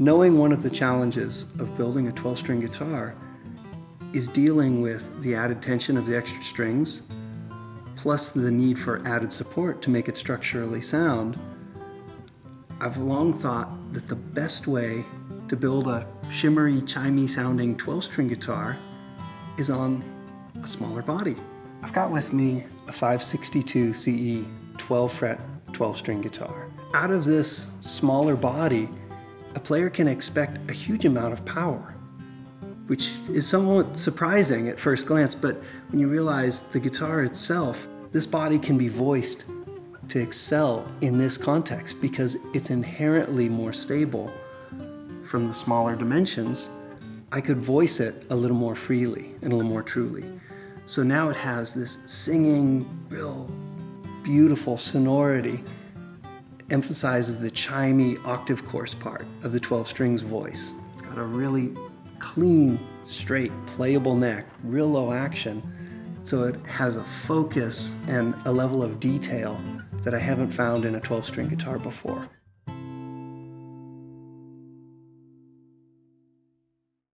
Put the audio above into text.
Knowing one of the challenges of building a 12 string guitar is dealing with the added tension of the extra strings, plus the need for added support to make it structurally sound, I've long thought that the best way to build a shimmery, chimey sounding 12 string guitar is on a smaller body. I've got with me a 562 CE 12 fret 12 string guitar. Out of this smaller body, a player can expect a huge amount of power, which is somewhat surprising at first glance, but when you realize the guitar itself, this body can be voiced to excel in this context because it's inherently more stable from the smaller dimensions. I could voice it a little more freely and a little more truly. So now it has this singing, real beautiful sonority emphasizes the chimey octave course part of the 12 strings voice. It's got a really clean, straight, playable neck, real low action. So it has a focus and a level of detail that I haven't found in a 12 string guitar before.